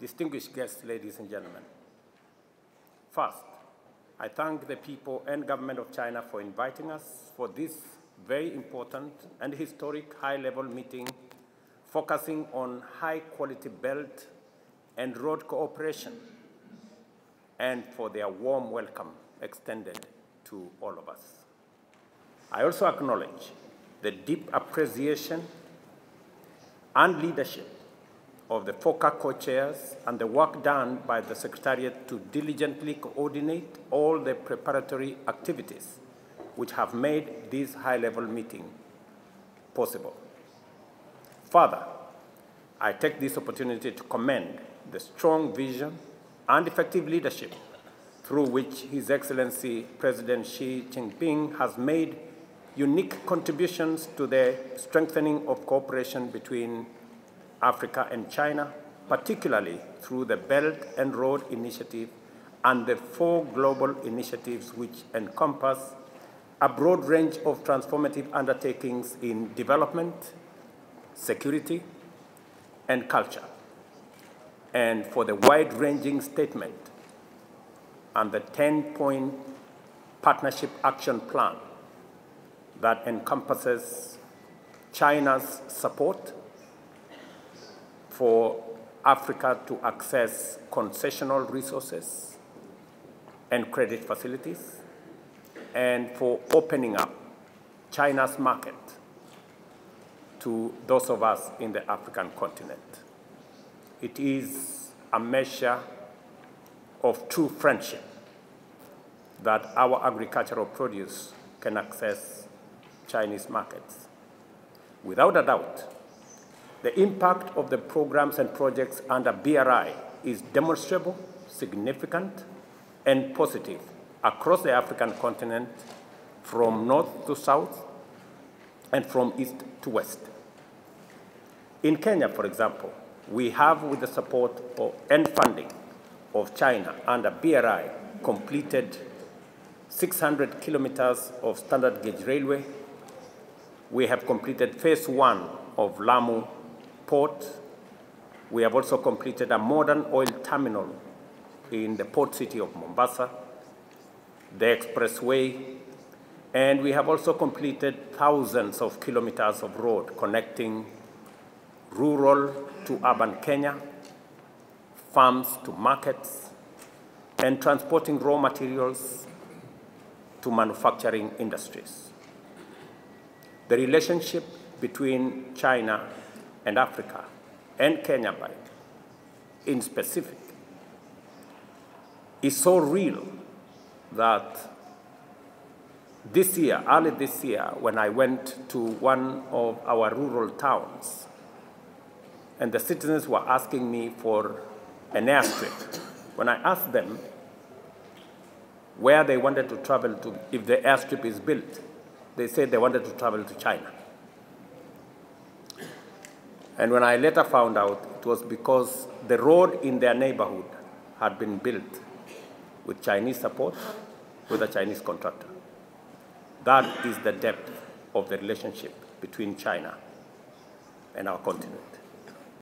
distinguished guests, ladies and gentlemen. First, I thank the people and government of China for inviting us for this very important and historic high-level meeting focusing on high-quality belt and road cooperation and for their warm welcome extended to all of us. I also acknowledge the deep appreciation and leadership of the FOCAC co-chairs and the work done by the Secretariat to diligently coordinate all the preparatory activities which have made this high-level meeting possible. Further, I take this opportunity to commend the strong vision and effective leadership through which His Excellency President Xi Jinping has made unique contributions to the strengthening of cooperation between Africa and China, particularly through the Belt and Road Initiative and the four global initiatives which encompass a broad range of transformative undertakings in development, security, and culture, and for the wide-ranging statement and the 10-point partnership action plan that encompasses China's support for Africa to access concessional resources and credit facilities, and for opening up China's market to those of us in the African continent. It is a measure of true friendship that our agricultural produce can access Chinese markets. Without a doubt, the impact of the programs and projects under BRI is demonstrable, significant, and positive across the African continent from north to south and from east to west. In Kenya, for example, we have, with the support of, and funding of China under BRI, completed 600 kilometers of standard gauge railway. We have completed phase one of Lamu port. We have also completed a modern oil terminal in the port city of Mombasa, the expressway, and we have also completed thousands of kilometers of road connecting rural to urban Kenya, farms to markets, and transporting raw materials to manufacturing industries. The relationship between China and Africa and Kenya by, in specific is so real that this year, early this year, when I went to one of our rural towns, and the citizens were asking me for an airstrip, when I asked them where they wanted to travel to if the airstrip is built, they said they wanted to travel to China. And when I later found out, it was because the road in their neighborhood had been built with Chinese support with a Chinese contractor. That is the depth of the relationship between China and our continent.